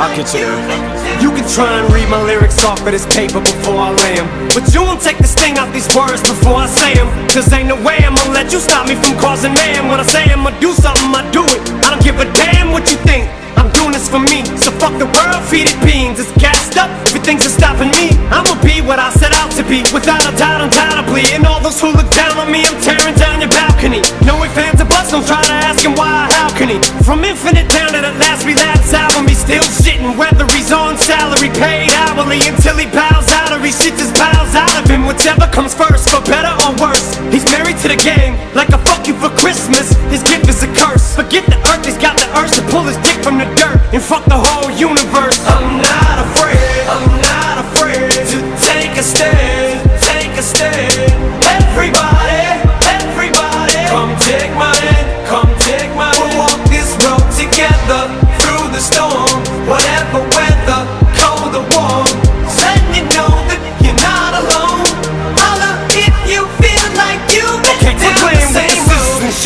I'll get you can try and read my lyrics off of this paper before I lay 'em, But you won't take the sting out these words before I say 'em. Cause ain't no way I'm gonna let you stop me from causing man. When I say I'm gonna do something, I do it. I don't give a damn what you think. I'm doing this for me. So fuck the world, feed it beans. It's gassed up, everything's just stopping me. I'ma be what I set out to be, without a doubt, undoubtedly. And all those who look down on me, I'm tearing down your balcony. No ifs, fans, or buts, don't try to ask him why, how can he? From infinite down to the last relapse album, he's still hourly, until he bows out or he shit just bows out of him. Whichever comes first,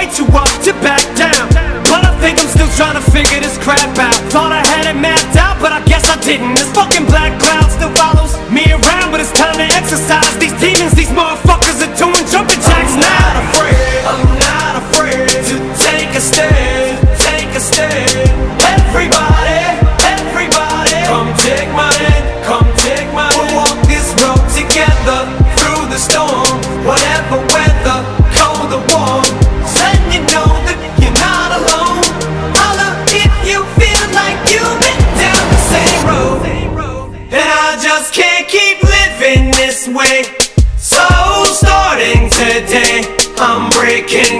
I'm way too up to back down. But I think I'm still trying to figure this crap out. Thought I had it mapped out, but I guess I didn't. This fucking black cloud still follows me around, but it's time to exercise these demons. These motherfuckers are doing jumping jacks now. I'm not afraid, I'm not afraid to take a stand, take a stand. Way. So starting today, I'm breaking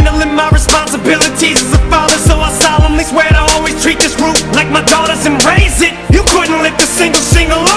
treat this like my daughters and raise it. You couldn't lift a single shingle